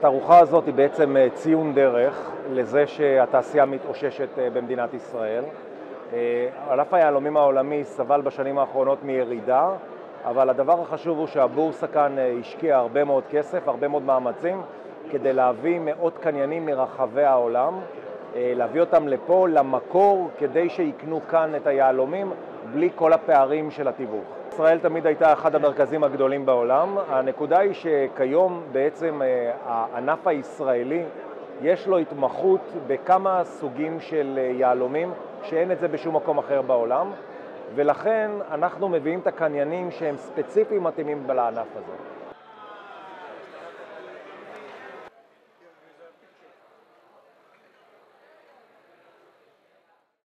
התערוכה הזאת היא בעצם ציון דרך לזה שהתעשייה מתאוששת במדינת ישראל. ענף היהלומים העולמי סבל בשנים האחרונות מירידה, אבל הדבר החשוב הוא שהבורסה כאן השקיעה הרבה מאוד כסף, הרבה מאוד מאמצים, כדי להביא מאות קניינים מרחבי העולם, להביא אותם לפה, למקור, כדי שיקנו כאן את היהלומים, בלי כל הפערים של התיווך. ישראל תמיד הייתה אחד המרכזים הגדולים בעולם. הנקודה היא שכיום בעצם הענף הישראלי יש לו התמחות בכמה סוגים של יהלומים שאין את זה בשום מקום אחר בעולם ולכן אנחנו מביאים את הקניינים שהם ספציפיים מתאימים לענף הזה.